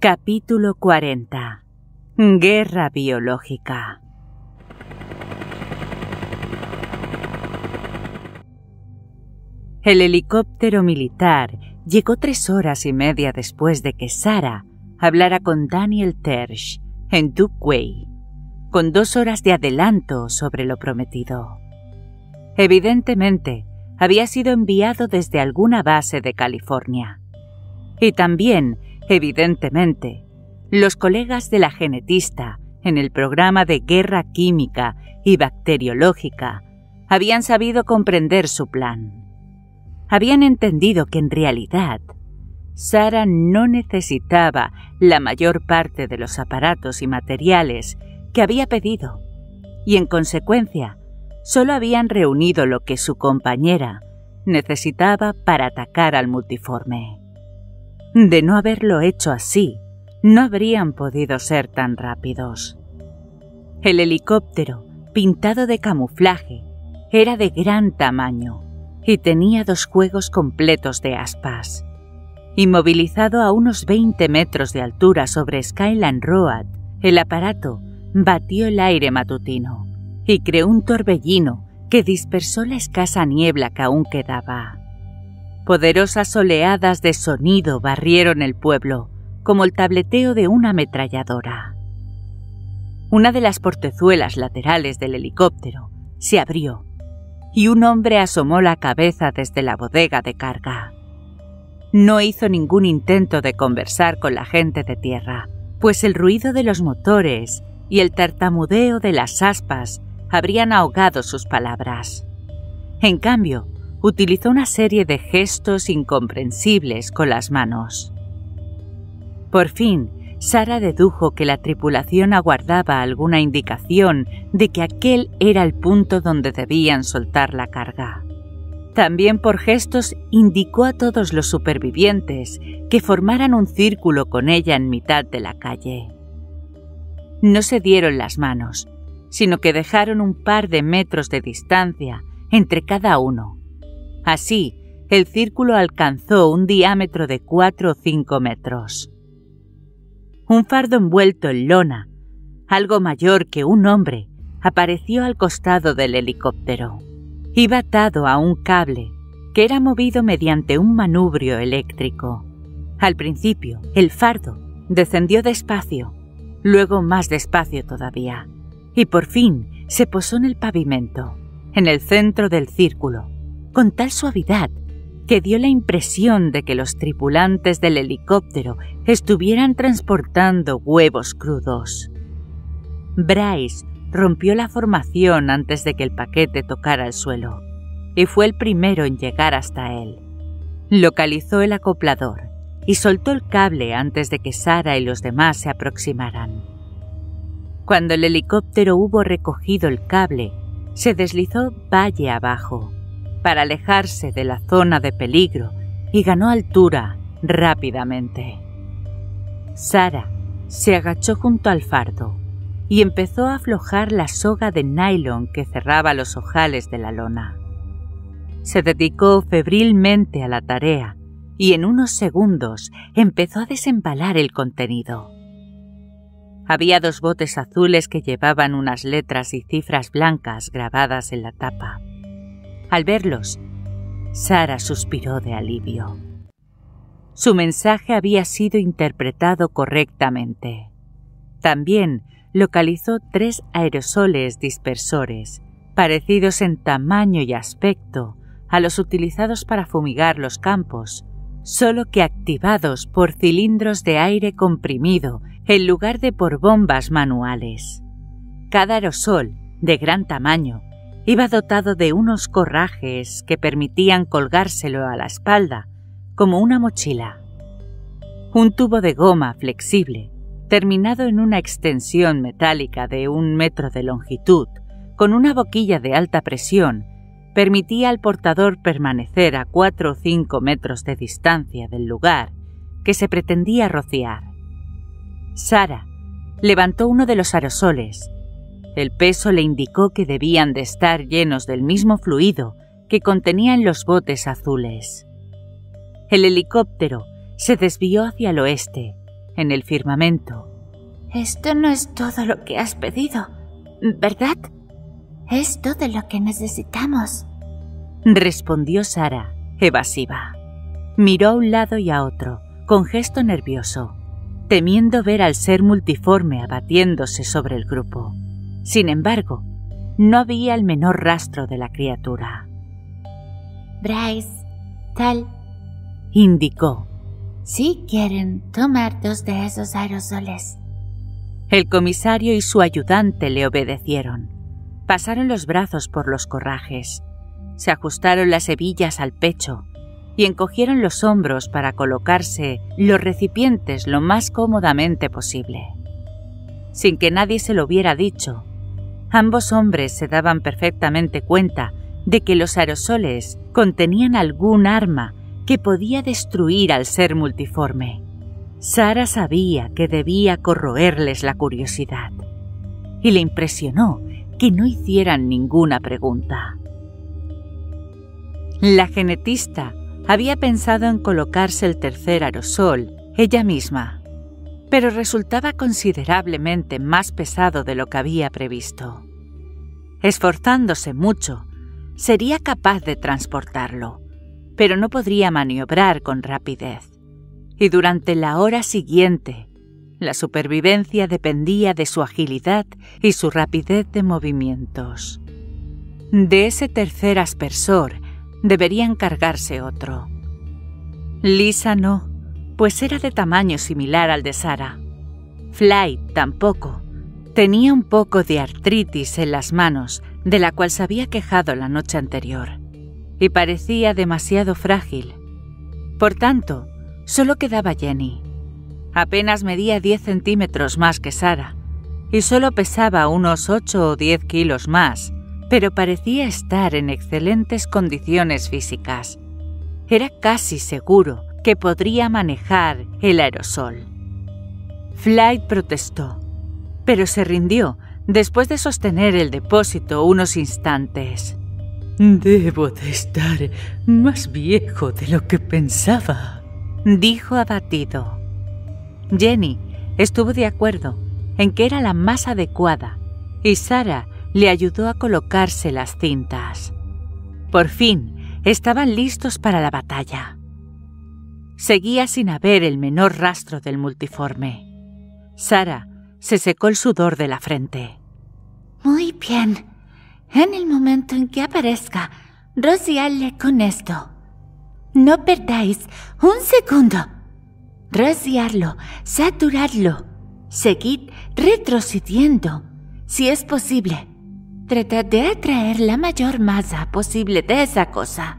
Capítulo 40 Guerra biológica El helicóptero militar llegó tres horas y media después de que Sara hablara con Daniel Tersch en Dugway, con dos horas de adelanto sobre lo prometido. Evidentemente, había sido enviado desde alguna base de California. Y también Evidentemente, los colegas de la genetista en el programa de guerra química y bacteriológica habían sabido comprender su plan. Habían entendido que en realidad Sara no necesitaba la mayor parte de los aparatos y materiales que había pedido y en consecuencia solo habían reunido lo que su compañera necesitaba para atacar al multiforme. De no haberlo hecho así, no habrían podido ser tan rápidos. El helicóptero, pintado de camuflaje, era de gran tamaño y tenía dos juegos completos de aspas. Inmovilizado a unos 20 metros de altura sobre Skyline Road, el aparato batió el aire matutino y creó un torbellino que dispersó la escasa niebla que aún quedaba. Poderosas oleadas de sonido barrieron el pueblo, como el tableteo de una ametralladora. Una de las portezuelas laterales del helicóptero se abrió y un hombre asomó la cabeza desde la bodega de carga. No hizo ningún intento de conversar con la gente de tierra, pues el ruido de los motores y el tartamudeo de las aspas habrían ahogado sus palabras. En cambio, utilizó una serie de gestos incomprensibles con las manos. Por fin, Sara dedujo que la tripulación aguardaba alguna indicación de que aquel era el punto donde debían soltar la carga. También por gestos indicó a todos los supervivientes que formaran un círculo con ella en mitad de la calle. No se dieron las manos, sino que dejaron un par de metros de distancia entre cada uno Así, el círculo alcanzó un diámetro de cuatro o cinco metros. Un fardo envuelto en lona, algo mayor que un hombre, apareció al costado del helicóptero. Iba atado a un cable que era movido mediante un manubrio eléctrico. Al principio, el fardo descendió despacio, luego más despacio todavía, y por fin se posó en el pavimento, en el centro del círculo, con tal suavidad que dio la impresión de que los tripulantes del helicóptero estuvieran transportando huevos crudos. Bryce rompió la formación antes de que el paquete tocara el suelo y fue el primero en llegar hasta él. Localizó el acoplador y soltó el cable antes de que Sara y los demás se aproximaran. Cuando el helicóptero hubo recogido el cable, se deslizó valle abajo para alejarse de la zona de peligro y ganó altura rápidamente. Sara se agachó junto al fardo y empezó a aflojar la soga de nylon que cerraba los ojales de la lona. Se dedicó febrilmente a la tarea y en unos segundos empezó a desembalar el contenido. Había dos botes azules que llevaban unas letras y cifras blancas grabadas en la tapa. Al verlos, Sara suspiró de alivio. Su mensaje había sido interpretado correctamente. También localizó tres aerosoles dispersores, parecidos en tamaño y aspecto a los utilizados para fumigar los campos, solo que activados por cilindros de aire comprimido en lugar de por bombas manuales. Cada aerosol, de gran tamaño, Iba dotado de unos corrajes que permitían colgárselo a la espalda, como una mochila. Un tubo de goma flexible, terminado en una extensión metálica de un metro de longitud, con una boquilla de alta presión, permitía al portador permanecer a cuatro o cinco metros de distancia del lugar que se pretendía rociar. Sara levantó uno de los aerosoles el peso le indicó que debían de estar llenos del mismo fluido que contenían los botes azules. El helicóptero se desvió hacia el oeste, en el firmamento. Esto no es todo lo que has pedido, ¿verdad? Es todo lo que necesitamos. Respondió Sara, evasiva. Miró a un lado y a otro, con gesto nervioso, temiendo ver al ser multiforme abatiéndose sobre el grupo. Sin embargo, no había el menor rastro de la criatura. Bryce, tal, indicó. Si quieren tomar dos de esos aerosoles. El comisario y su ayudante le obedecieron. Pasaron los brazos por los corrajes, se ajustaron las hebillas al pecho y encogieron los hombros para colocarse los recipientes lo más cómodamente posible. Sin que nadie se lo hubiera dicho, ambos hombres se daban perfectamente cuenta de que los aerosoles contenían algún arma que podía destruir al ser multiforme. Sara sabía que debía corroerles la curiosidad y le impresionó que no hicieran ninguna pregunta. La genetista había pensado en colocarse el tercer aerosol ella misma, pero resultaba considerablemente más pesado de lo que había previsto. Esforzándose mucho, sería capaz de transportarlo, pero no podría maniobrar con rapidez. Y durante la hora siguiente, la supervivencia dependía de su agilidad y su rapidez de movimientos. De ese tercer aspersor debería encargarse otro. Lisa no, pues era de tamaño similar al de Sara. Fly tampoco. Tenía un poco de artritis en las manos de la cual se había quejado la noche anterior, y parecía demasiado frágil. Por tanto, solo quedaba Jenny. Apenas medía 10 centímetros más que Sara, y solo pesaba unos 8 o 10 kilos más, pero parecía estar en excelentes condiciones físicas. Era casi seguro que podría manejar el aerosol. Flight protestó, pero se rindió después de sostener el depósito unos instantes. Debo de estar más viejo de lo que pensaba, dijo abatido. Jenny estuvo de acuerdo en que era la más adecuada y Sara le ayudó a colocarse las cintas. Por fin estaban listos para la batalla. Seguía sin haber el menor rastro del multiforme. Sara se secó el sudor de la frente. Muy bien. En el momento en que aparezca, rociarle con esto. No perdáis un segundo. Rociarlo, saturarlo. Seguid retrocediendo, si es posible. Tratad de atraer la mayor masa posible de esa cosa,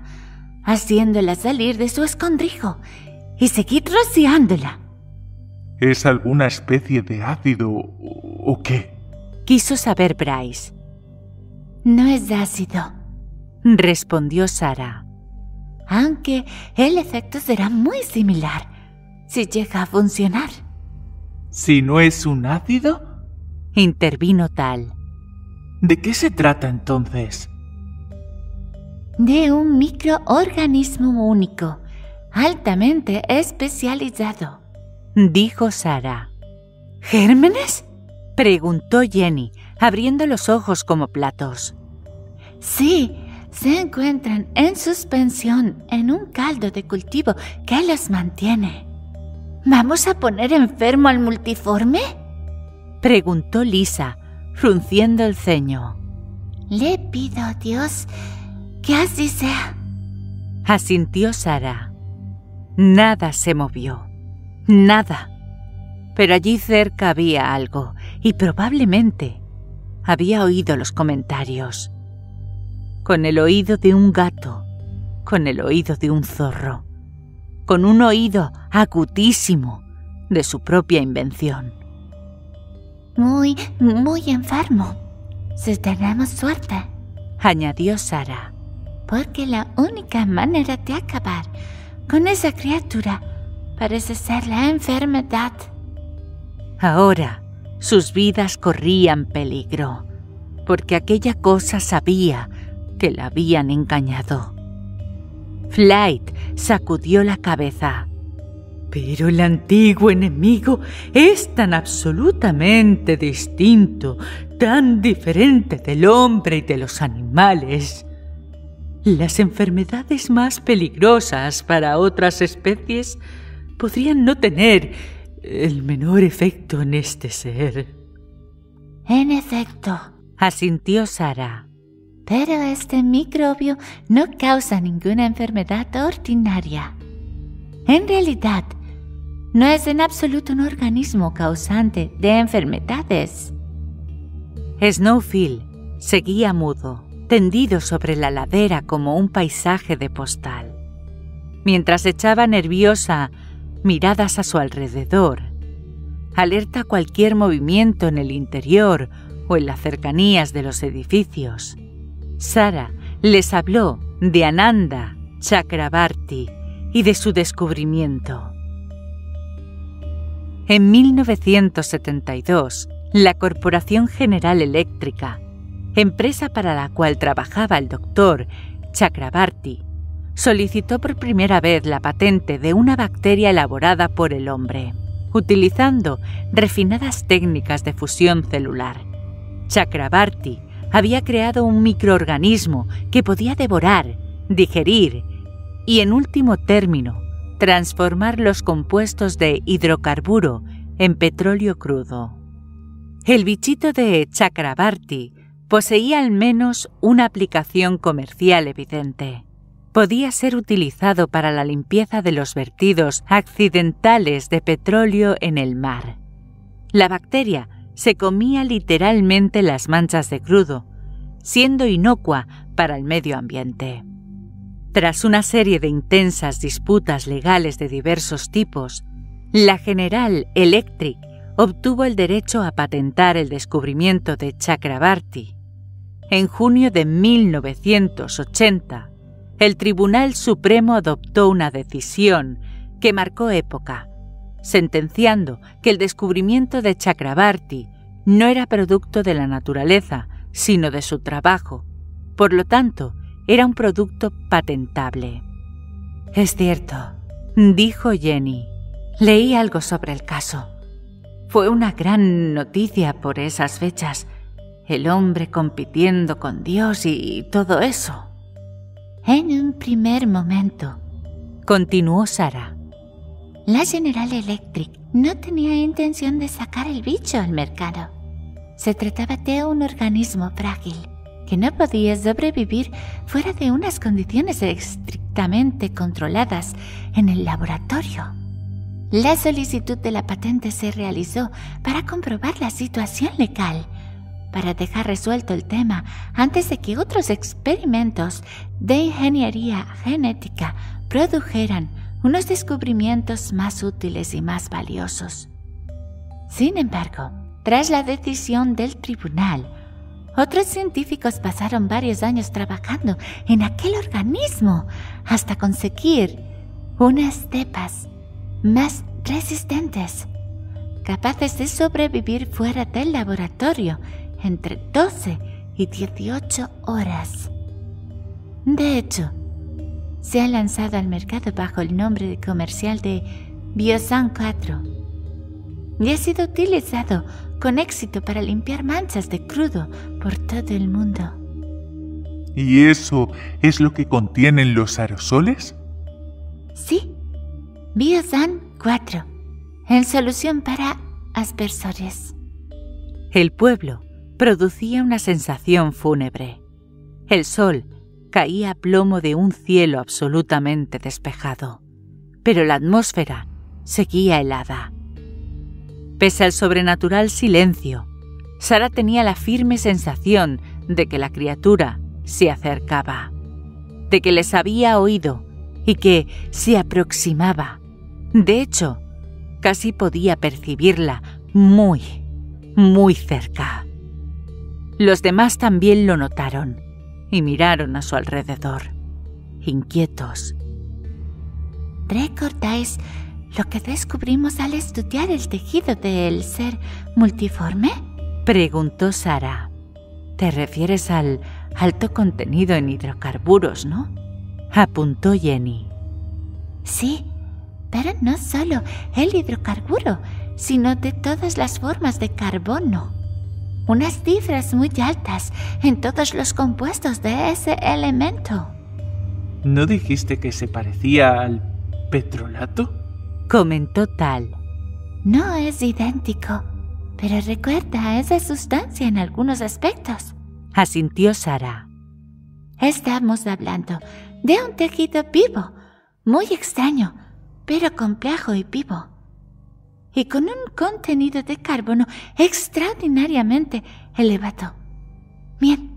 haciéndola salir de su escondrijo y seguid rociándola. ¿Es alguna especie de ácido o qué? Quiso saber Bryce. No es ácido, respondió Sara. Aunque el efecto será muy similar si llega a funcionar. ¿Si no es un ácido? Intervino Tal. ¿De qué se trata entonces? De un microorganismo único, altamente especializado dijo Sara. ¿Gérmenes? preguntó Jenny, abriendo los ojos como platos. Sí, se encuentran en suspensión en un caldo de cultivo que los mantiene. ¿Vamos a poner enfermo al multiforme? preguntó Lisa, frunciendo el ceño. Le pido a Dios que así sea. Asintió Sara. Nada se movió. Nada. Pero allí cerca había algo, y probablemente había oído los comentarios. Con el oído de un gato, con el oído de un zorro, con un oído acutísimo de su propia invención. Muy, muy enfermo. Si tenemos suerte, añadió Sara. Porque la única manera de acabar con esa criatura Parece ser la enfermedad. Ahora sus vidas corrían peligro, porque aquella cosa sabía que la habían engañado. Flight sacudió la cabeza. Pero el antiguo enemigo es tan absolutamente distinto, tan diferente del hombre y de los animales. Las enfermedades más peligrosas para otras especies podrían no tener el menor efecto en este ser. En efecto, asintió Sara. Pero este microbio no causa ninguna enfermedad ordinaria. En realidad, no es en absoluto un organismo causante de enfermedades. Snowfield seguía mudo, tendido sobre la ladera como un paisaje de postal. Mientras echaba nerviosa miradas a su alrededor, alerta a cualquier movimiento en el interior o en las cercanías de los edificios. Sara les habló de Ananda Chakrabarti y de su descubrimiento. En 1972, la Corporación General Eléctrica, empresa para la cual trabajaba el doctor Chakrabarti, solicitó por primera vez la patente de una bacteria elaborada por el hombre, utilizando refinadas técnicas de fusión celular. Chakrabarti había creado un microorganismo que podía devorar, digerir y, en último término, transformar los compuestos de hidrocarburo en petróleo crudo. El bichito de Chakrabarti poseía al menos una aplicación comercial evidente. Podía ser utilizado para la limpieza de los vertidos accidentales de petróleo en el mar. La bacteria se comía literalmente las manchas de crudo, siendo inocua para el medio ambiente. Tras una serie de intensas disputas legales de diversos tipos, la General Electric obtuvo el derecho a patentar el descubrimiento de Chakrabarti. En junio de 1980, el Tribunal Supremo adoptó una decisión que marcó época, sentenciando que el descubrimiento de Chakrabarti no era producto de la naturaleza, sino de su trabajo. Por lo tanto, era un producto patentable. Es cierto, dijo Jenny. Leí algo sobre el caso. Fue una gran noticia por esas fechas. El hombre compitiendo con Dios y todo eso. En un primer momento, continuó Sara, la General Electric no tenía intención de sacar el bicho al mercado. Se trataba de un organismo frágil que no podía sobrevivir fuera de unas condiciones estrictamente controladas en el laboratorio. La solicitud de la patente se realizó para comprobar la situación legal, para dejar resuelto el tema antes de que otros experimentos de ingeniería genética produjeran unos descubrimientos más útiles y más valiosos. Sin embargo, tras la decisión del tribunal, otros científicos pasaron varios años trabajando en aquel organismo hasta conseguir unas cepas más resistentes, capaces de sobrevivir fuera del laboratorio entre 12 y 18 horas. De hecho, se ha lanzado al mercado bajo el nombre comercial de Biosan 4 y ha sido utilizado con éxito para limpiar manchas de crudo por todo el mundo. ¿Y eso es lo que contienen los aerosoles? Sí, Biosan 4, en solución para aspersores. El pueblo producía una sensación fúnebre. El sol caía a plomo de un cielo absolutamente despejado, pero la atmósfera seguía helada. Pese al sobrenatural silencio, Sara tenía la firme sensación de que la criatura se acercaba, de que les había oído y que se aproximaba. De hecho, casi podía percibirla muy, muy cerca. Los demás también lo notaron y miraron a su alrededor, inquietos. ¿Recordáis lo que descubrimos al estudiar el tejido del ser multiforme? Preguntó Sara. Te refieres al alto contenido en hidrocarburos, ¿no? Apuntó Jenny. Sí, Pero no solo el hidrocarburo, sino de todas las formas de carbono. Unas cifras muy altas en todos los compuestos de ese elemento. ¿No dijiste que se parecía al petrolato? Comentó Tal. No es idéntico, pero recuerda a esa sustancia en algunos aspectos. Asintió Sara. Estamos hablando de un tejido vivo, muy extraño, pero complejo y vivo. Y con un contenido de carbono extraordinariamente elevado. Bien,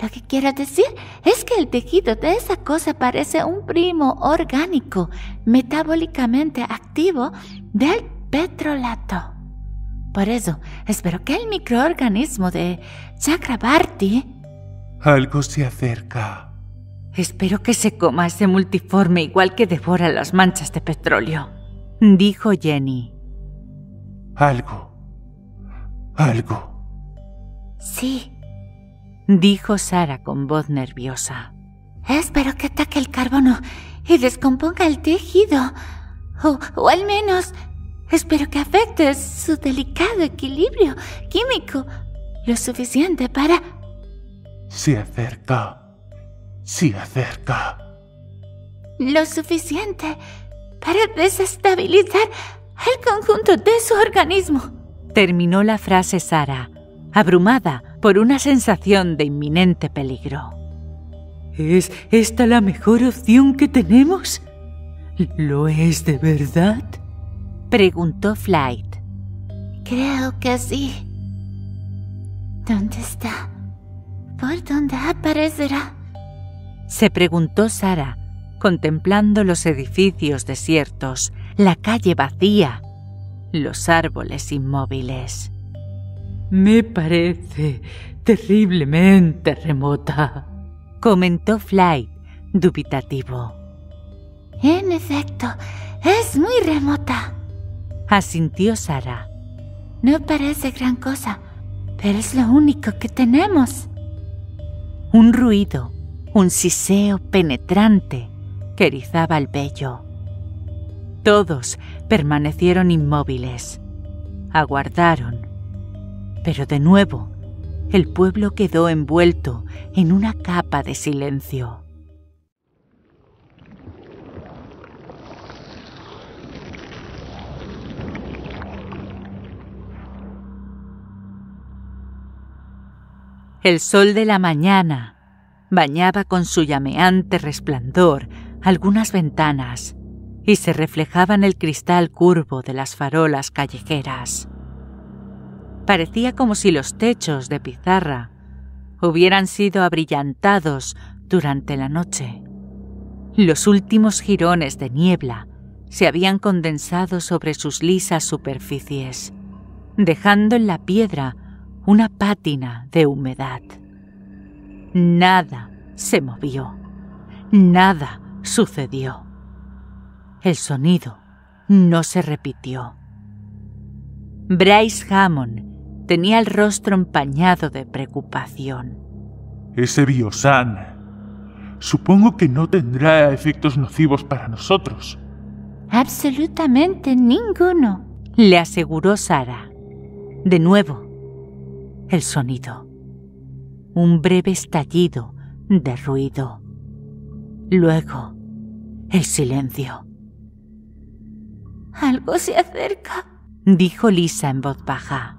lo que quiero decir es que el tejido de esa cosa parece un primo orgánico metabólicamente activo del petrolato. Por eso, espero que el microorganismo de Chakrabarti... Algo se acerca. Espero que se coma ese multiforme igual que devora las manchas de petróleo, dijo Jenny. Algo. Algo. Sí, dijo Sara con voz nerviosa. espero que ataque el carbono y descomponga el tejido. O, o al menos espero que afecte su delicado equilibrio químico lo suficiente para... Se acerca. Se acerca. lo suficiente para desestabilizar el conjunto de su organismo. Terminó la frase Sara, abrumada por una sensación de inminente peligro. ¿Es esta la mejor opción que tenemos? ¿Lo es de verdad? Preguntó Flight. Creo que sí. ¿Dónde está? ¿Por dónde aparecerá? Se preguntó Sara, contemplando los edificios desiertos, la calle vacía, los árboles inmóviles. Me parece terriblemente remota, comentó Flight, dubitativo. En efecto, es muy remota, asintió Sara. No parece gran cosa, pero es lo único que tenemos. Un ruido, un siseo penetrante que erizaba el vello. Todos permanecieron inmóviles. Aguardaron. Pero de nuevo, el pueblo quedó envuelto en una capa de silencio. El sol de la mañana bañaba con su llameante resplandor algunas ventanas y se reflejaba en el cristal curvo de las farolas callejeras. Parecía como si los techos de pizarra hubieran sido abrillantados durante la noche. Los últimos jirones de niebla se habían condensado sobre sus lisas superficies, dejando en la piedra una pátina de humedad. Nada se movió, nada sucedió. El sonido no se repitió. Bryce Hammond tenía el rostro empañado de preocupación. Ese biosan. Supongo que no tendrá efectos nocivos para nosotros. Absolutamente ninguno, le aseguró Sara. De nuevo, el sonido. Un breve estallido de ruido. Luego, el silencio. Algo se acerca, dijo Lisa en voz baja.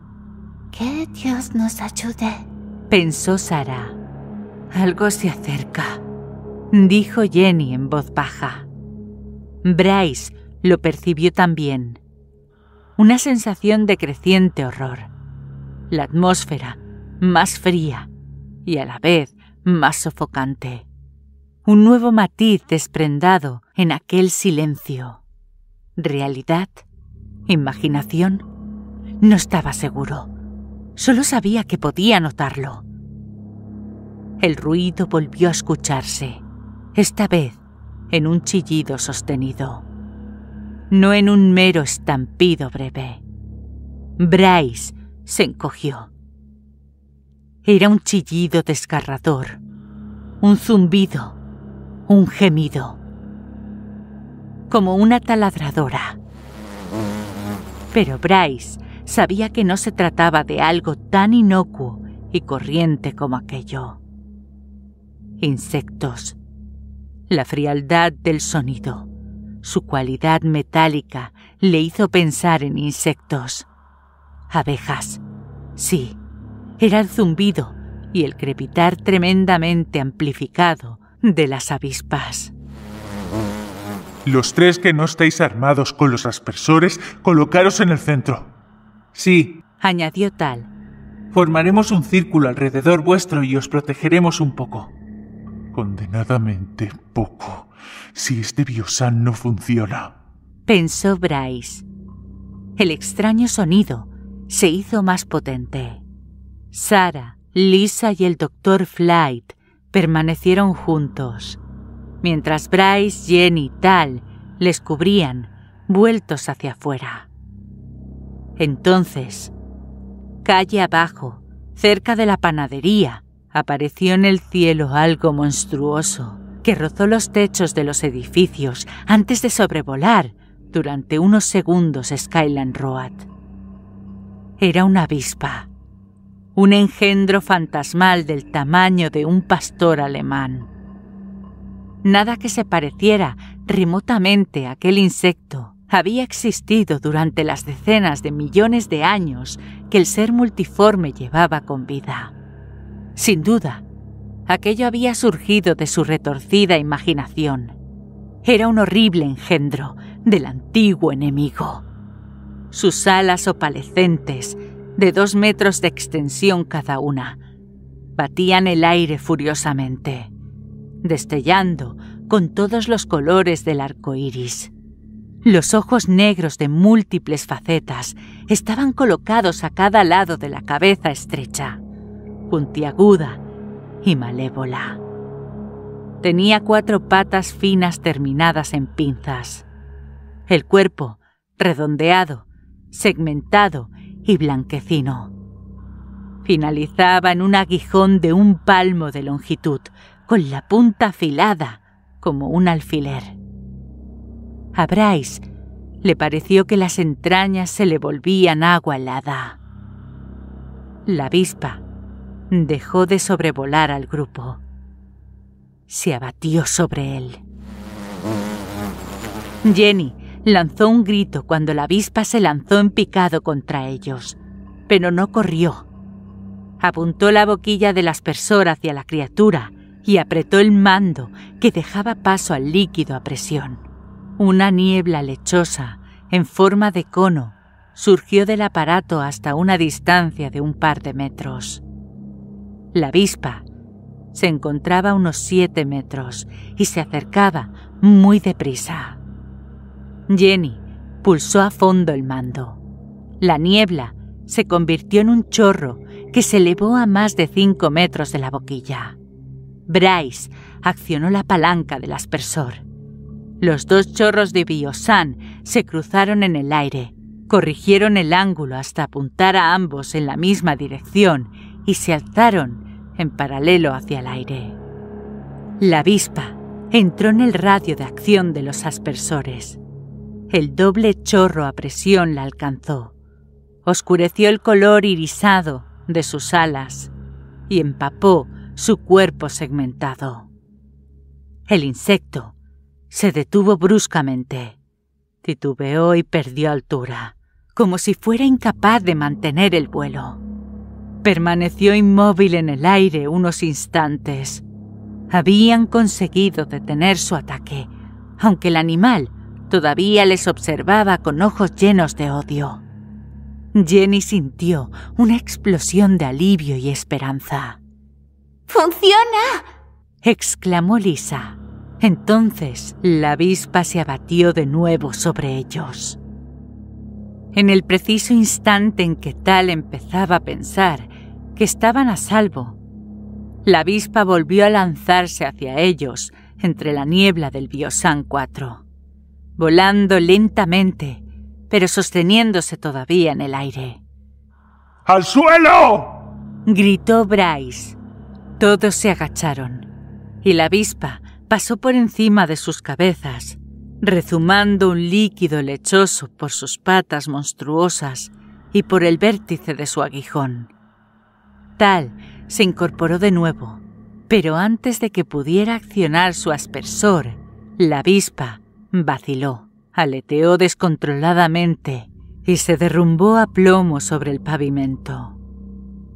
Que Dios nos ayude, pensó Sara. Algo se acerca, dijo Jenny en voz baja. Bryce lo percibió también. Una sensación de creciente horror. La atmósfera más fría y a la vez más sofocante. Un nuevo matiz desprendado en aquel silencio. ¿Realidad? ¿Imaginación? No estaba seguro. Solo sabía que podía notarlo. El ruido volvió a escucharse, esta vez en un chillido sostenido, no en un mero estampido breve. Bryce se encogió. Era un chillido desgarrador, un zumbido, un gemido. Como una taladradora. Pero Bryce sabía que no se trataba de algo tan inocuo y corriente como aquello. Insectos. La frialdad del sonido, su cualidad metálica, le hizo pensar en insectos. Abejas. Sí, era el zumbido y el crepitar tremendamente amplificado de las avispas. Los tres que no estáis armados con los aspersores, colocaros en el centro. Sí, añadió Tal. Formaremos un círculo alrededor vuestro y os protegeremos un poco. Condenadamente poco, si este biosan no funciona. Pensó Bryce. El extraño sonido se hizo más potente. Sara, Lisa y el doctor Flight permanecieron juntos, mientras Bryce, Jenny y Tal les cubrían, vueltos hacia afuera. Entonces, calle abajo, cerca de la panadería, apareció en el cielo algo monstruoso que rozó los techos de los edificios antes de sobrevolar durante unos segundos Skyland Road. Era una avispa, un engendro fantasmal del tamaño de un pastor alemán. Nada que se pareciera remotamente a aquel insecto había existido durante las decenas de millones de años que el ser multiforme llevaba con vida. Sin duda, aquello había surgido de su retorcida imaginación. Era un horrible engendro del antiguo enemigo. Sus alas opalescentes, de dos metros de extensión cada una, batían el aire furiosamente, destellando con todos los colores del arco iris. Los ojos negros de múltiples facetas estaban colocados a cada lado de la cabeza estrecha, puntiaguda y malévola. Tenía cuatro patas finas terminadas en pinzas. El cuerpo, redondeado, segmentado y blanquecino. Finalizaba en un aguijón de un palmo de longitud, con la punta afilada como un alfiler. A Bryce le pareció que las entrañas se le volvían agua helada. La avispa dejó de sobrevolar al grupo. Se abatió sobre él. Jenny lanzó un grito cuando la avispa se lanzó en picado contra ellos, pero no corrió. Apuntó la boquilla del aspersor hacia la criatura y apretó el mando que dejaba paso al líquido a presión. Una niebla lechosa, en forma de cono, surgió del aparato hasta una distancia de un par de metros. La avispa se encontraba a unos siete metros y se acercaba muy deprisa. Jenny pulsó a fondo el mando. La niebla se convirtió en un chorro que se elevó a más de cinco metros de la boquilla. Bryce accionó la palanca del aspersor los dos chorros de Biosan se cruzaron en el aire, corrigieron el ángulo hasta apuntar a ambos en la misma dirección y se alzaron en paralelo hacia el aire. La avispa entró en el radio de acción de los aspersores. El doble chorro a presión la alcanzó, oscureció el color irisado de sus alas y empapó su cuerpo segmentado. El insecto se detuvo bruscamente. Titubeó y perdió altura, como si fuera incapaz de mantener el vuelo. Permaneció inmóvil en el aire unos instantes. Habían conseguido detener su ataque, aunque el animal todavía les observaba con ojos llenos de odio. Jenny sintió una explosión de alivio y esperanza. ¡Funciona! exclamó Lisa. Entonces la avispa se abatió de nuevo sobre ellos. En el preciso instante en que Tal empezaba a pensar que estaban a salvo, la avispa volvió a lanzarse hacia ellos entre la niebla del Biosan 4, volando lentamente, pero sosteniéndose todavía en el aire. ¡Al suelo! gritó Bryce. Todos se agacharon, y la avispa pasó por encima de sus cabezas, rezumando un líquido lechoso por sus patas monstruosas y por el vértice de su aguijón. Tal se incorporó de nuevo, pero antes de que pudiera accionar su aspersor, la avispa vaciló, aleteó descontroladamente y se derrumbó a plomo sobre el pavimento.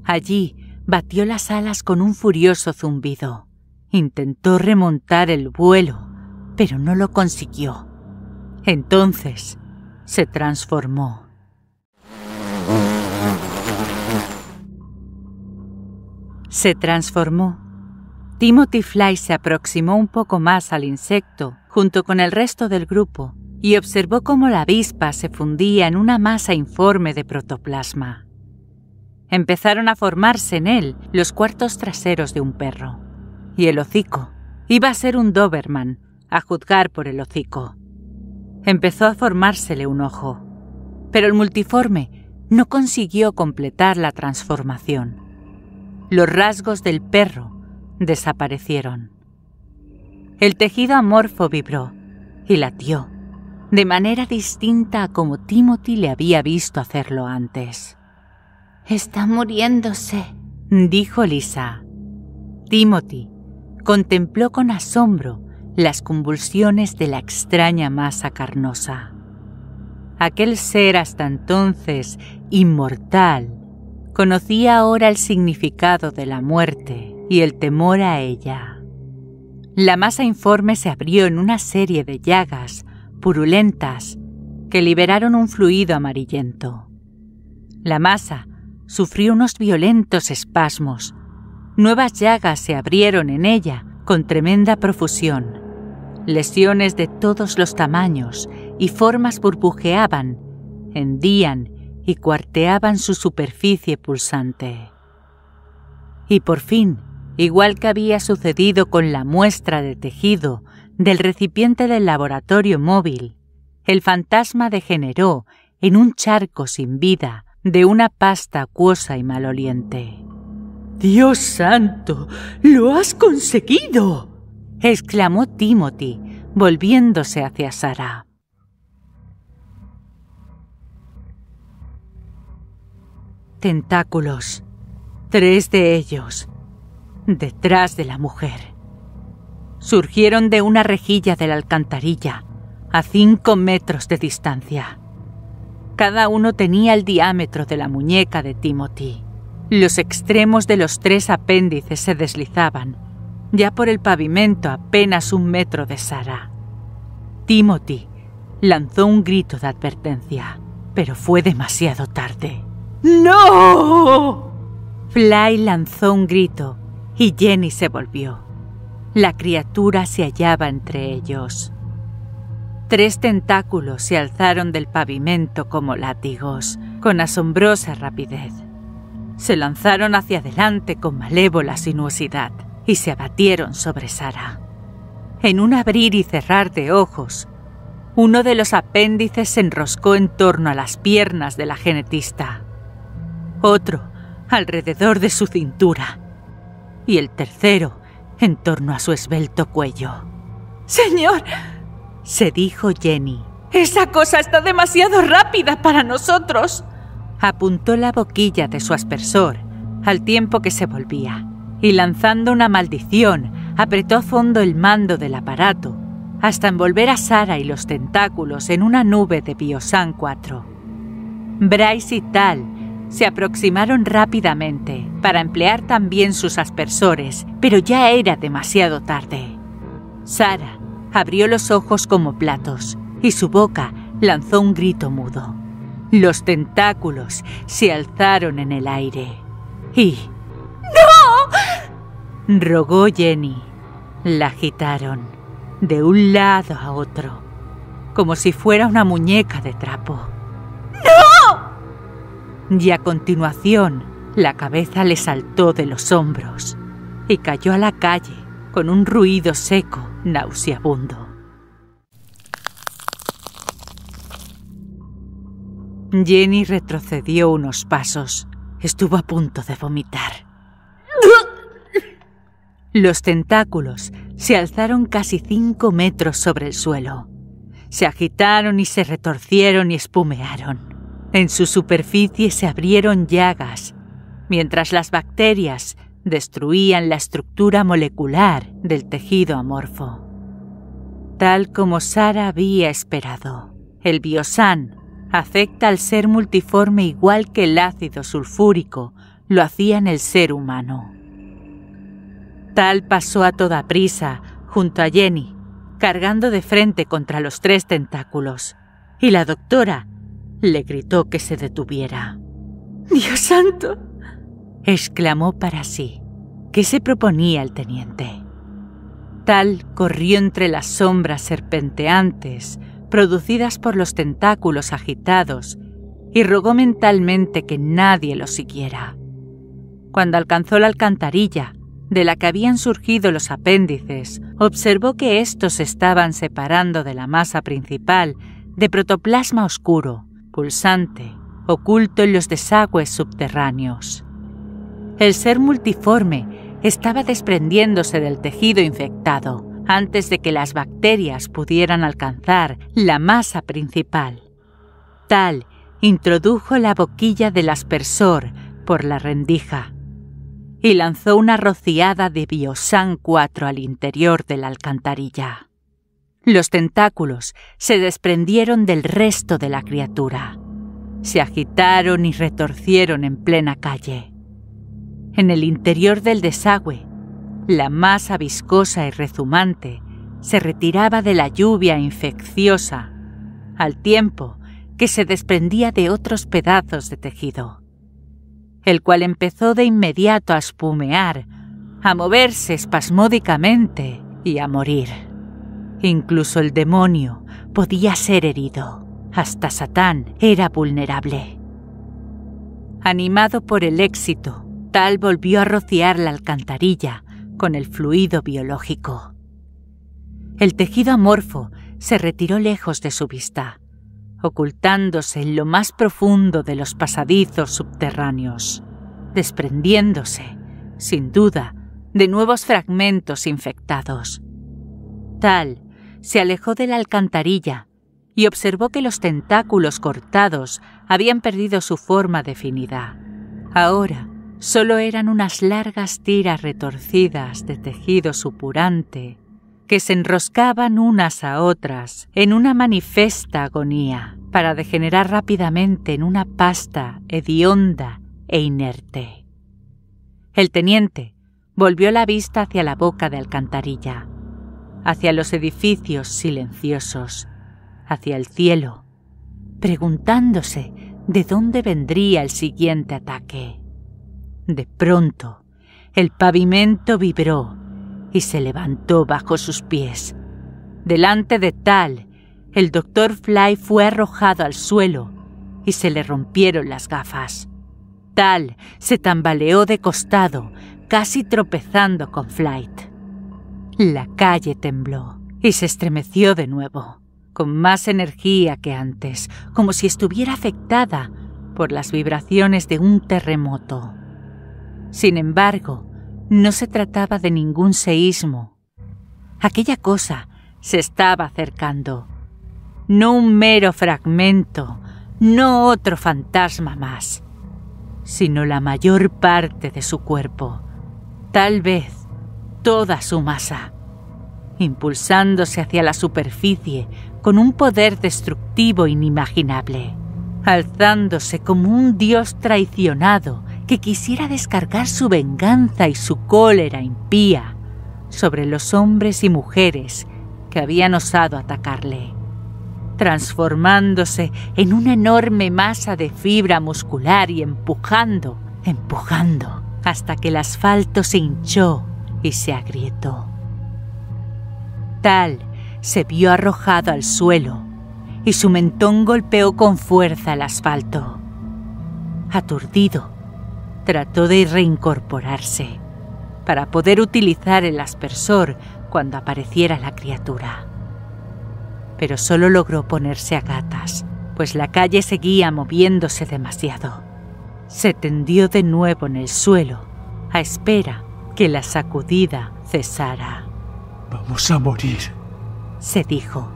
Allí batió las alas con un furioso zumbido. Intentó remontar el vuelo, pero no lo consiguió. Entonces se transformó. Se transformó. Timothy Fly se aproximó un poco más al insecto junto con el resto del grupo y observó cómo la avispa se fundía en una masa informe de protoplasma. Empezaron a formarse en él los cuartos traseros de un perro. Y el hocico. Iba a ser un Doberman, a juzgar por el hocico. Empezó a formársele un ojo. Pero el multiforme no consiguió completar la transformación. Los rasgos del perro desaparecieron. El tejido amorfo vibró y latió, de manera distinta a como Timothy le había visto hacerlo antes. Está muriéndose, dijo Lisa. Timothy contempló con asombro las convulsiones de la extraña masa carnosa. Aquel ser hasta entonces inmortal conocía ahora el significado de la muerte y el temor a ella. La masa informe se abrió en una serie de llagas purulentas que liberaron un fluido amarillento. La masa sufrió unos violentos espasmos. Nuevas llagas se abrieron en ella con tremenda profusión. Lesiones de todos los tamaños y formas burbujeaban, hendían y cuarteaban su superficie pulsante. Y por fin, igual que había sucedido con la muestra de tejido del recipiente del laboratorio móvil, el fantasma degeneró en un charco sin vida de una pasta acuosa y maloliente. Dios santo, lo has conseguido. exclamó Timothy, volviéndose hacia Sara. Tentáculos, tres de ellos, detrás de la mujer. Surgieron de una rejilla de la alcantarilla, a cinco metros de distancia. Cada uno tenía el diámetro de la muñeca de Timothy. Los extremos de los tres apéndices se deslizaban, ya por el pavimento apenas un metro de Sara. Timothy lanzó un grito de advertencia, pero fue demasiado tarde. ¡No! Fly lanzó un grito y Jenny se volvió. La criatura se hallaba entre ellos. Tres tentáculos se alzaron del pavimento como látigos, con asombrosa rapidez. Se lanzaron hacia adelante con malévola sinuosidad y se abatieron sobre Sara. En un abrir y cerrar de ojos, uno de los apéndices se enroscó en torno a las piernas de la genetista, otro alrededor de su cintura y el tercero en torno a su esbelto cuello. Señor, se dijo Jenny. Esa cosa está demasiado rápida para nosotros. Apuntó la boquilla de su aspersor al tiempo que se volvía y lanzando una maldición apretó a fondo el mando del aparato hasta envolver a Sara y los tentáculos en una nube de Biosan 4. Bryce y Tal se aproximaron rápidamente para emplear también sus aspersores, pero ya era demasiado tarde. Sara abrió los ojos como platos y su boca lanzó un grito mudo. Los tentáculos se alzaron en el aire. Y... ¡No! rogó Jenny. La agitaron de un lado a otro, como si fuera una muñeca de trapo. ¡No! Y a continuación, la cabeza le saltó de los hombros y cayó a la calle con un ruido seco, nauseabundo. Jenny retrocedió unos pasos. Estuvo a punto de vomitar. Los tentáculos se alzaron casi cinco metros sobre el suelo. Se agitaron y se retorcieron y espumearon. En su superficie se abrieron llagas, mientras las bacterias destruían la estructura molecular del tejido amorfo. Tal como Sara había esperado, el biosan afecta al ser multiforme igual que el ácido sulfúrico lo hacía en el ser humano. Tal pasó a toda prisa junto a Jenny, cargando de frente contra los tres tentáculos, y la doctora le gritó que se detuviera. Dios santo, exclamó para sí. ¿Qué se proponía el teniente? Tal corrió entre las sombras serpenteantes producidas por los tentáculos agitados y rogó mentalmente que nadie lo siguiera. Cuando alcanzó la alcantarilla, de la que habían surgido los apéndices, observó que éstos estaban separando de la masa principal de protoplasma oscuro, pulsante, oculto en los desagües subterráneos. El ser multiforme estaba desprendiéndose del tejido infectado antes de que las bacterias pudieran alcanzar la masa principal. Tal introdujo la boquilla del aspersor por la rendija y lanzó una rociada de Biosan 4 al interior de la alcantarilla. Los tentáculos se desprendieron del resto de la criatura. Se agitaron y retorcieron en plena calle. En el interior del desagüe, la masa viscosa y rezumante se retiraba de la lluvia infecciosa, al tiempo que se desprendía de otros pedazos de tejido el cual empezó de inmediato a espumear, a moverse espasmódicamente y a morir. Incluso el demonio podía ser herido. Hasta Satán era vulnerable. Animado por el éxito, Tal volvió a rociar la alcantarilla con el fluido biológico. El tejido amorfo se retiró lejos de su vista ocultándose en lo más profundo de los pasadizos subterráneos, desprendiéndose, sin duda, de nuevos fragmentos infectados. Tal se alejó de la alcantarilla y observó que los tentáculos cortados habían perdido su forma definida. Ahora solo eran unas largas tiras retorcidas de tejido supurante que se enroscaban unas a otras en una manifesta agonía para degenerar rápidamente en una pasta hedionda e inerte. El teniente volvió la vista hacia la boca de alcantarilla, hacia los edificios silenciosos, hacia el cielo, preguntándose de dónde vendría el siguiente ataque. De pronto, el pavimento vibró y se levantó bajo sus pies. Delante de tal, el doctor Fly fue arrojado al suelo y se le rompieron las gafas. Tal se tambaleó de costado, casi tropezando con Flight. La calle tembló y se estremeció de nuevo, con más energía que antes, como si estuviera afectada por las vibraciones de un terremoto. Sin embargo, no se trataba de ningún seísmo. Aquella cosa se estaba acercando. No un mero fragmento, no otro fantasma más, sino la mayor parte de su cuerpo, tal vez toda su masa, impulsándose hacia la superficie con un poder destructivo inimaginable, alzándose como un dios traicionado que quisiera descargar su venganza y su cólera impía sobre los hombres y mujeres que habían osado atacarle, transformándose en una enorme masa de fibra muscular y empujando, empujando, hasta que el asfalto se hinchó y se agrietó. Tal se vio arrojado al suelo y su mentón golpeó con fuerza el asfalto. Aturdido, trató de reincorporarse para poder utilizar el aspersor cuando apareciera la criatura. Pero solo logró ponerse a gatas, pues la calle seguía moviéndose demasiado. Se tendió de nuevo en el suelo, a espera que la sacudida cesara. Vamos a morir, se dijo.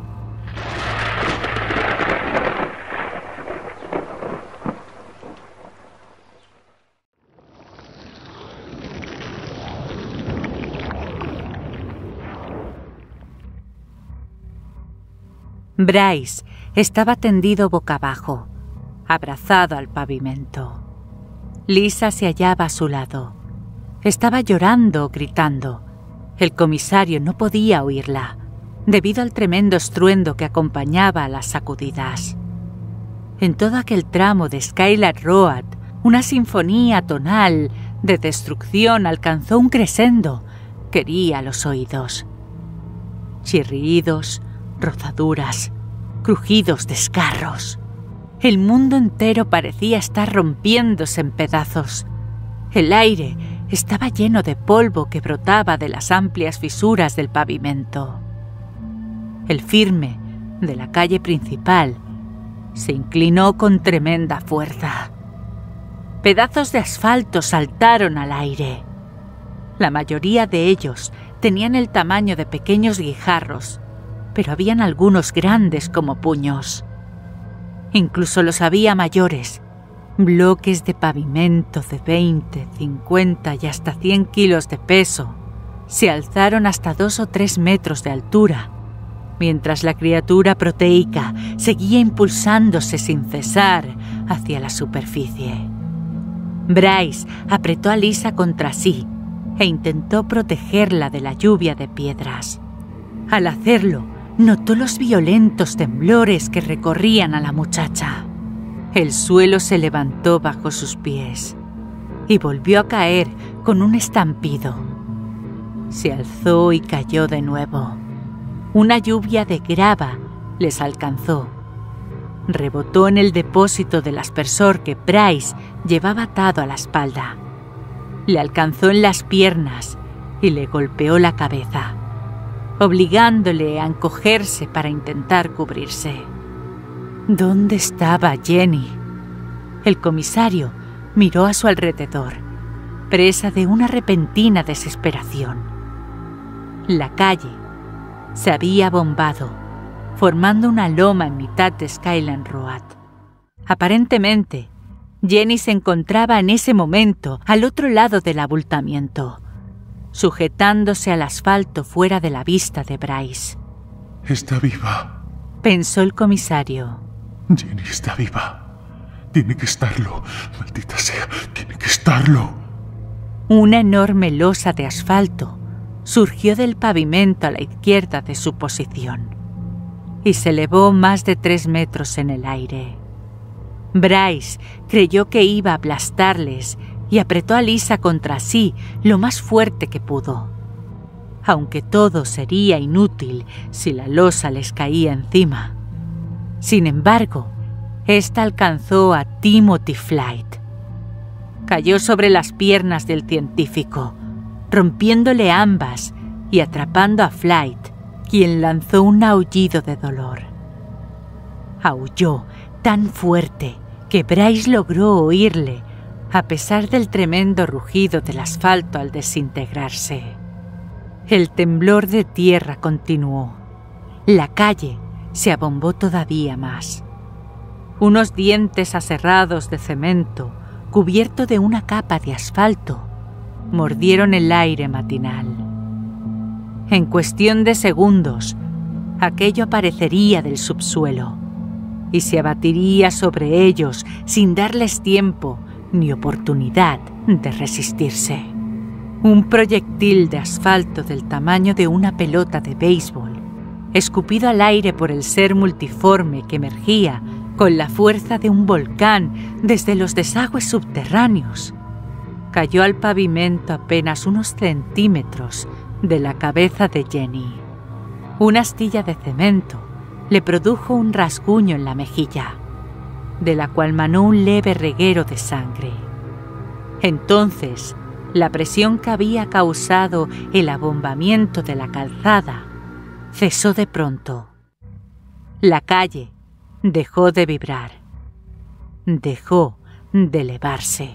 Bryce estaba tendido boca abajo, abrazado al pavimento. Lisa se hallaba a su lado. Estaba llorando gritando. El comisario no podía oírla, debido al tremendo estruendo que acompañaba a las sacudidas. En todo aquel tramo de Skylar Road, una sinfonía tonal de destrucción alcanzó un crescendo que hería los oídos. Chirridos, rozaduras, crujidos descarros. El mundo entero parecía estar rompiéndose en pedazos. El aire estaba lleno de polvo que brotaba de las amplias fisuras del pavimento. El firme de la calle principal se inclinó con tremenda fuerza. Pedazos de asfalto saltaron al aire. La mayoría de ellos tenían el tamaño de pequeños guijarros, pero habían algunos grandes como puños. Incluso los había mayores, bloques de pavimento de 20, 50 y hasta 100 kilos de peso, se alzaron hasta dos o tres metros de altura, mientras la criatura proteica seguía impulsándose sin cesar hacia la superficie. Bryce apretó a Lisa contra sí e intentó protegerla de la lluvia de piedras. Al hacerlo, notó los violentos temblores que recorrían a la muchacha. El suelo se levantó bajo sus pies y volvió a caer con un estampido. Se alzó y cayó de nuevo. Una lluvia de grava les alcanzó. Rebotó en el depósito del aspersor que Bryce llevaba atado a la espalda. Le alcanzó en las piernas y le golpeó la cabeza obligándole a encogerse para intentar cubrirse. ¿Dónde estaba Jenny? El comisario miró a su alrededor, presa de una repentina desesperación. La calle se había bombado, formando una loma en mitad de Skyland Road. Aparentemente, Jenny se encontraba en ese momento al otro lado del abultamiento, sujetándose al asfalto fuera de la vista de Bryce. Está viva, pensó el comisario. Jenny está viva. Tiene que estarlo. Maldita sea, tiene que estarlo. Una enorme losa de asfalto surgió del pavimento a la izquierda de su posición y se elevó más de tres metros en el aire. Bryce creyó que iba a aplastarles y apretó a Lisa contra sí lo más fuerte que pudo. Aunque todo sería inútil si la losa les caía encima. Sin embargo, ésta alcanzó a Timothy Flight. Cayó sobre las piernas del científico, rompiéndole ambas y atrapando a Flight, quien lanzó un aullido de dolor. Aulló tan fuerte que Bryce logró oírle a pesar del tremendo rugido del asfalto al desintegrarse. El temblor de tierra continuó. La calle se abombó todavía más. Unos dientes aserrados de cemento, cubierto de una capa de asfalto, mordieron el aire matinal. En cuestión de segundos, aquello aparecería del subsuelo y se abatiría sobre ellos sin darles tiempo ni oportunidad de resistirse. Un proyectil de asfalto del tamaño de una pelota de béisbol, escupido al aire por el ser multiforme que emergía con la fuerza de un volcán desde los desagües subterráneos, cayó al pavimento apenas unos centímetros de la cabeza de Jenny. Una astilla de cemento le produjo un rasguño en la mejilla de la cual manó un leve reguero de sangre. Entonces, la presión que había causado el abombamiento de la calzada cesó de pronto. La calle dejó de vibrar, dejó de elevarse.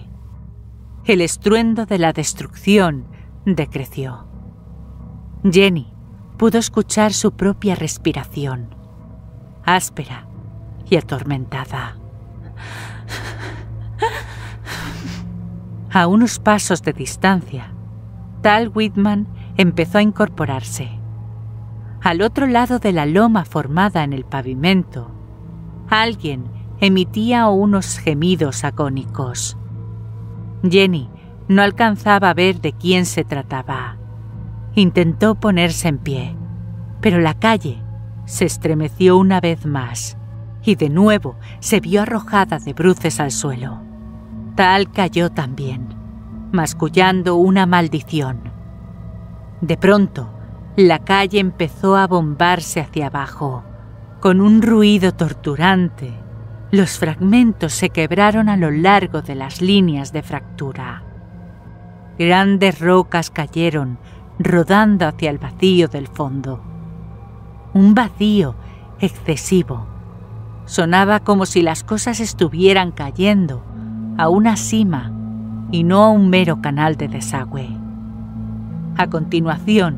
El estruendo de la destrucción decreció. Jenny pudo escuchar su propia respiración, áspera y atormentada. A unos pasos de distancia, Tal Whitman empezó a incorporarse. Al otro lado de la loma formada en el pavimento, alguien emitía unos gemidos agónicos. Jenny no alcanzaba a ver de quién se trataba. Intentó ponerse en pie, pero la calle se estremeció una vez más y de nuevo se vio arrojada de bruces al suelo. Tal cayó también, mascullando una maldición. De pronto, la calle empezó a bombarse hacia abajo, con un ruido torturante. Los fragmentos se quebraron a lo largo de las líneas de fractura. Grandes rocas cayeron, rodando hacia el vacío del fondo. Un vacío excesivo. Sonaba como si las cosas estuvieran cayendo a una cima y no a un mero canal de desagüe. A continuación,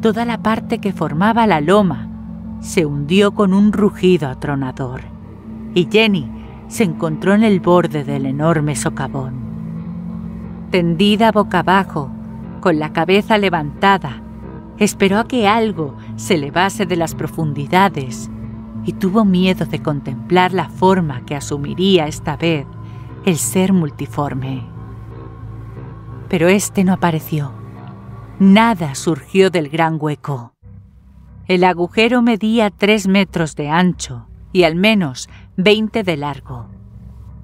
toda la parte que formaba la loma se hundió con un rugido atronador y Jenny se encontró en el borde del enorme socavón. Tendida boca abajo, con la cabeza levantada, esperó a que algo se elevase de las profundidades y tuvo miedo de contemplar la forma que asumiría esta vez el ser multiforme. Pero este no apareció. Nada surgió del gran hueco. El agujero medía tres metros de ancho y al menos veinte de largo.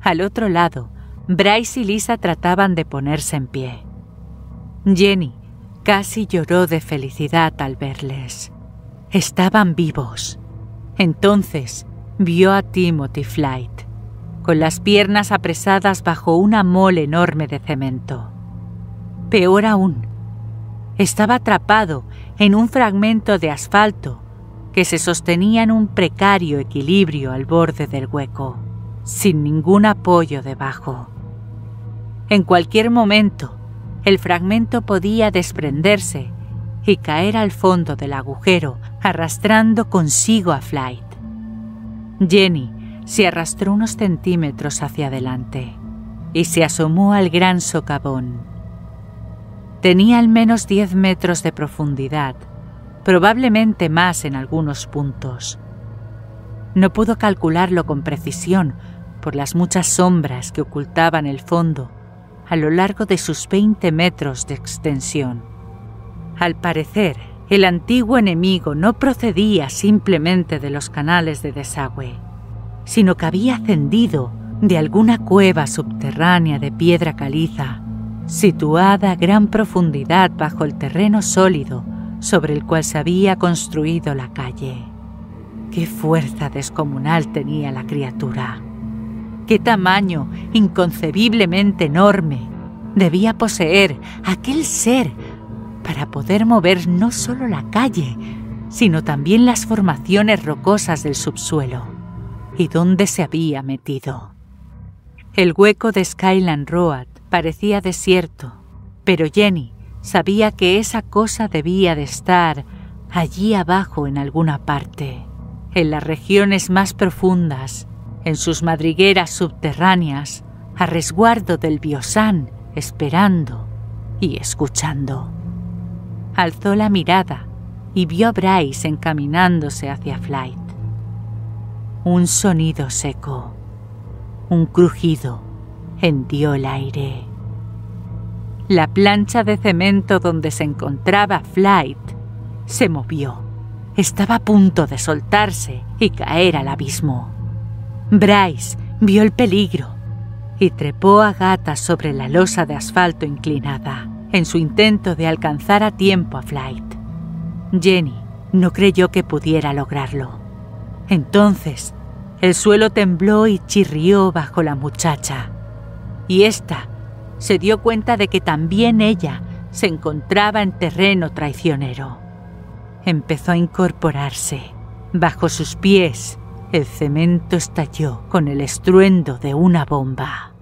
Al otro lado, Bryce y Lisa trataban de ponerse en pie. Jenny casi lloró de felicidad al verles. Estaban vivos. Entonces vio a Timothy Flight, con las piernas apresadas bajo una mole enorme de cemento. Peor aún, estaba atrapado en un fragmento de asfalto que se sostenía en un precario equilibrio al borde del hueco, sin ningún apoyo debajo. En cualquier momento, el fragmento podía desprenderse y caer al fondo del agujero, arrastrando consigo a Flight. Jenny se arrastró unos centímetros hacia adelante y se asomó al gran socavón. Tenía al menos diez metros de profundidad, probablemente más en algunos puntos. No pudo calcularlo con precisión por las muchas sombras que ocultaban el fondo a lo largo de sus 20 metros de extensión. Al parecer, el antiguo enemigo no procedía simplemente de los canales de desagüe, sino que había ascendido de alguna cueva subterránea de piedra caliza, situada a gran profundidad bajo el terreno sólido sobre el cual se había construido la calle. Qué fuerza descomunal tenía la criatura qué tamaño inconcebiblemente enorme debía poseer aquel ser para poder mover no solo la calle, sino también las formaciones rocosas del subsuelo y dónde se había metido. El hueco de Skyland Road parecía desierto, pero Jenny sabía que esa cosa debía de estar allí abajo en alguna parte, en las regiones más profundas en sus madrigueras subterráneas, a resguardo del Biosán, esperando y escuchando. Alzó la mirada y vio a Bryce encaminándose hacia Flight. Un sonido seco, un crujido, hendió el aire. La plancha de cemento donde se encontraba Flight se movió. Estaba a punto de soltarse y caer al abismo. Bryce vio el peligro y trepó a gatas sobre la losa de asfalto inclinada en su intento de alcanzar a tiempo a Flight. Jenny no creyó que pudiera lograrlo. Entonces, el suelo tembló y chirrió bajo la muchacha, y ésta se dio cuenta de que también ella se encontraba en terreno traicionero. Empezó a incorporarse. Bajo sus pies el cemento estalló con el estruendo de una bomba.